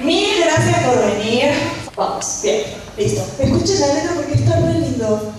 Mil gracias por venir. Vamos, bien, listo. Escuchen la letra porque está muy lindo.